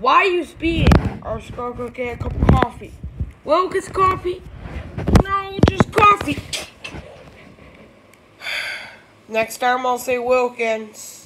Why are you speeding? I oh, was gonna get a cup of coffee. Wilkins coffee? No, just coffee. Next time I'll say Wilkins.